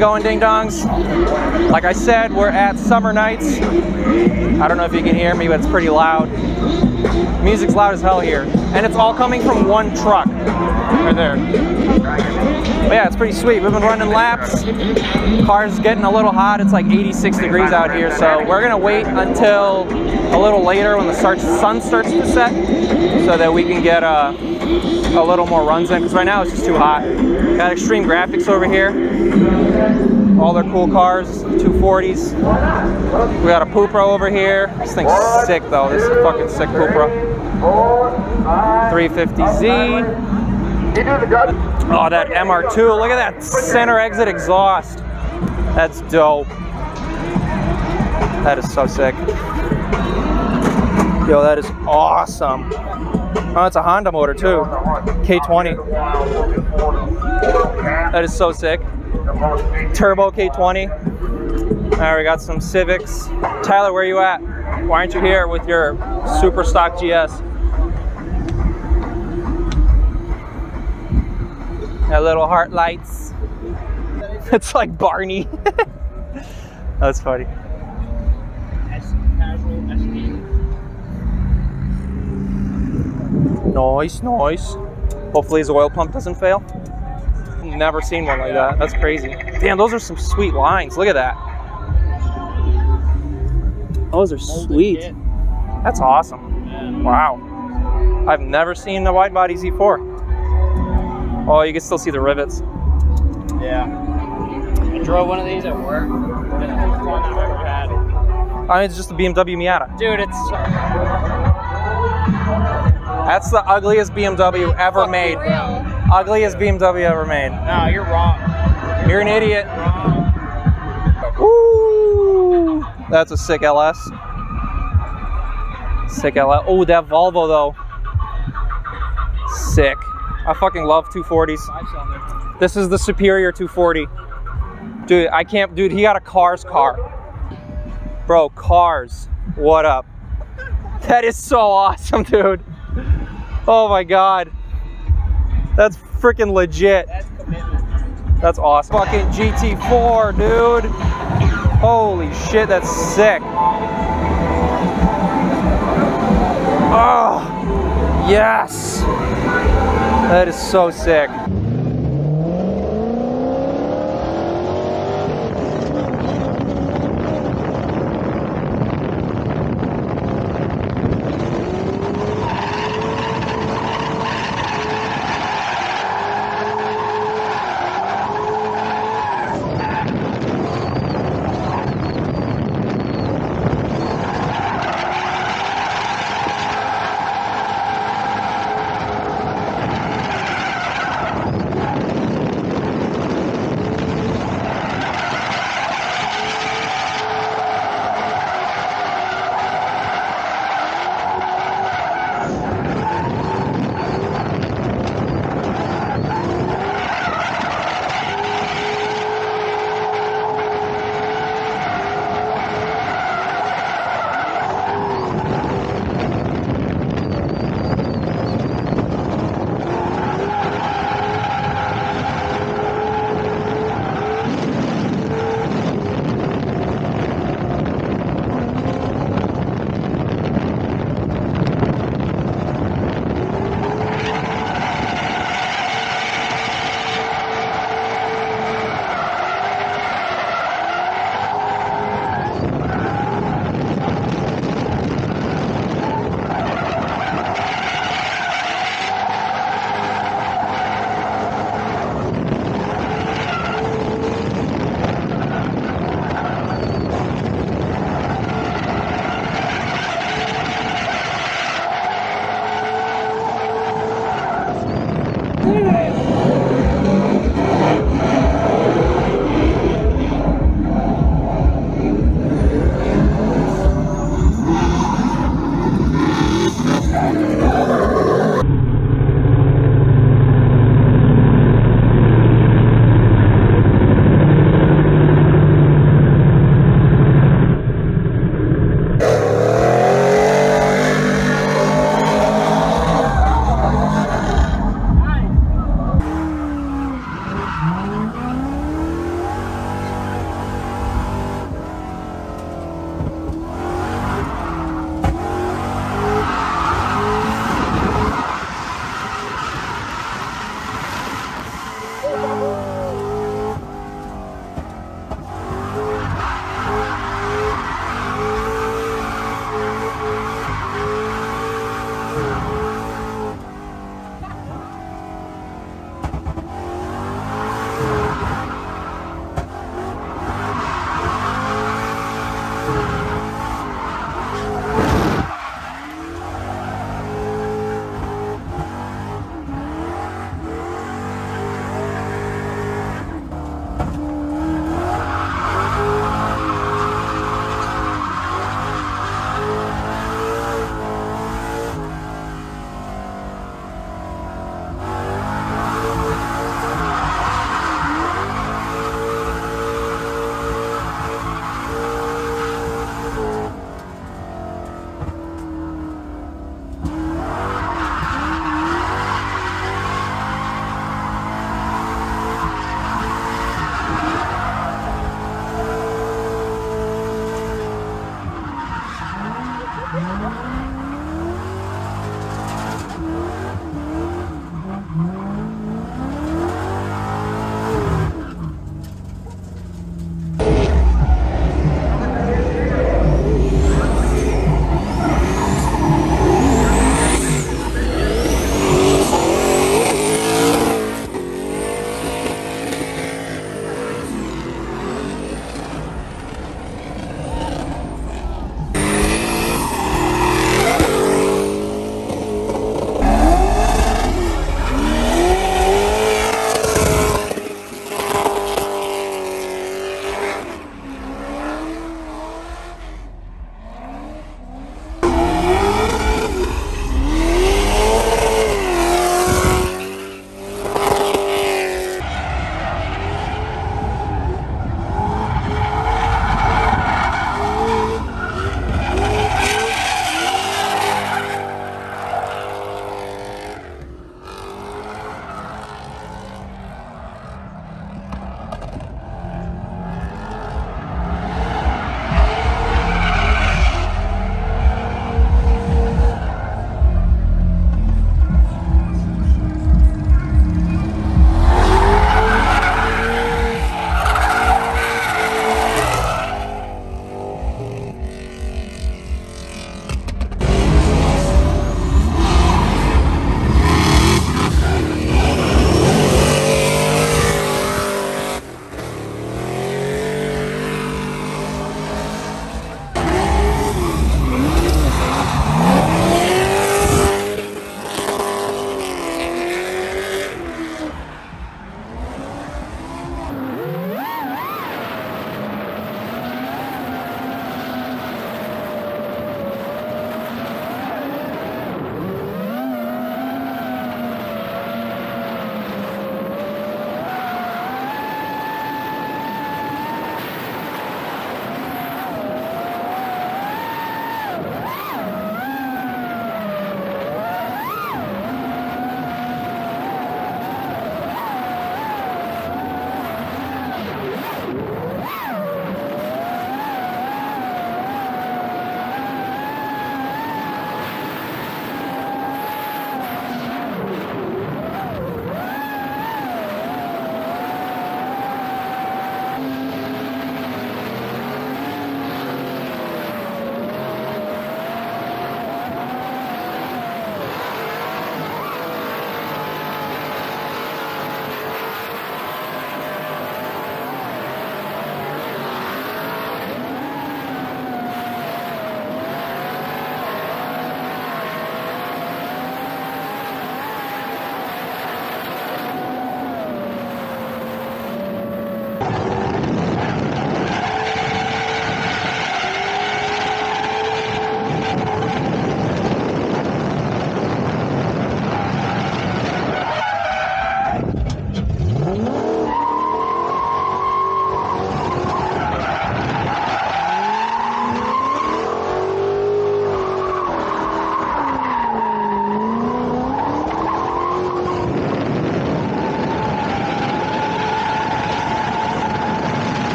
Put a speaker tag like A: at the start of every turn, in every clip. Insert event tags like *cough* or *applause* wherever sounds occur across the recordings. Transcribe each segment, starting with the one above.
A: going, ding dongs? Like I said, we're at Summer Nights. I don't know if you can hear me, but it's pretty loud. Music's loud as hell here. And it's all coming from one truck. Right there. But yeah, it's pretty sweet. We've been running laps. Car's getting a little hot. It's like 86 degrees out here, so we're gonna wait until a little later when the sun starts to set so that we can get uh, a little more runs in because right now it's just too hot. Got Extreme Graphics over here. All their cool cars, 240s. We got a Pupra over here. This thing's sick though. This is a fucking sick Pupra. 350Z. Oh, that MR2. Look at that center exit exhaust. That's dope. That is so sick. Yo, that is awesome. Oh, it's a Honda motor too. K20. That is so sick. Turbo K20. All right, we got some Civics. Tyler, where are you at? Why aren't you here with your super stock GS? That little heart lights. *laughs* It's like Barney. *laughs* That's funny. Nice, nice. Hopefully his oil pump doesn't fail. Never seen one like that. That's crazy. Damn, those are some sweet lines. Look at that. Those are sweet. That's awesome. Wow. I've never seen a wide body Z4. Oh, you can still see the rivets.
B: Yeah. I drove one of these at work. Been the most fun I've ever had.
A: I mean, it's just a BMW Miata.
B: Dude, it's
A: That's the ugliest BMW ever
B: Fuck
A: made. Ugliest BMW ever made.
B: No, you're wrong.
A: You're an idiot.
B: Wrong.
A: Woo! That's a sick LS. Sick LS. Oh, that Volvo though. Sick. I fucking love 240s.
B: Five.
A: This is the superior 240. Dude, I can't, dude, he got a Cars car. Bro, Cars. What up? That is so awesome, dude. Oh my god. That's freaking legit.
B: That's commitment.
A: That's awesome. Fucking GT4, dude. Holy shit, that's sick. Oh, yes. That is so sick. Spirit.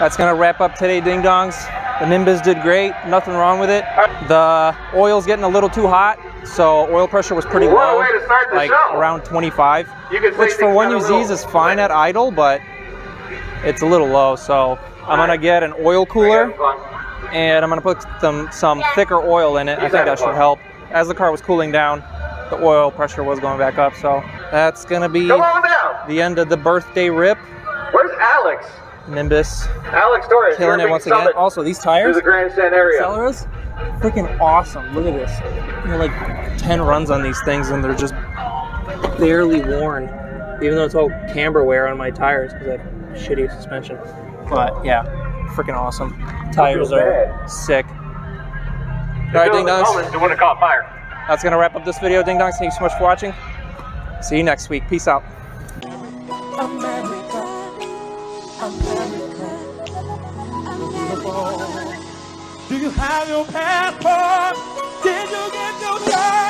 A: That's gonna wrap up today, ding dongs. The Nimbus did great, nothing wrong with it. The oil's getting a little too hot, so oil pressure was pretty low,
C: way to start the
A: like
C: show.
A: around 25,
C: You can
A: which for one UZs is fine at idle, but it's a little low. So I'm gonna get an oil cooler and I'm gonna put some some thicker oil in it. I think that should help. As the car was cooling down, the oil pressure was going back up. So that's gonna be
C: Come on down.
A: the end of the birthday rip.
C: Where's Alex?
A: Nimbus
C: Alex Torres.
A: killing it once again.
C: summoned
A: Also, these tires,
C: the grandstand area.
A: Celeras, freaking awesome. Look at this. You know, like 10 runs on these things and they're just barely worn. Even though it's all camber wear on my tires because I have shitty suspension. But yeah, freaking awesome. Tires are sick. All right, ding dongs.
C: You want to call fire?
A: That's gonna wrap up this video, ding dongs. Thank you so much for watching. See you next week. Peace out.
D: America, America.
E: Do you have your passport? Did you get your driver's